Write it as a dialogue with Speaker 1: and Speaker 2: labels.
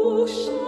Speaker 1: 不是